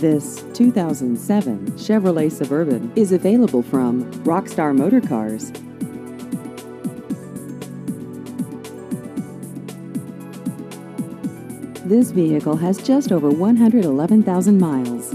This 2007 Chevrolet Suburban is available from Rockstar Motor Cars. This vehicle has just over 111,000 miles.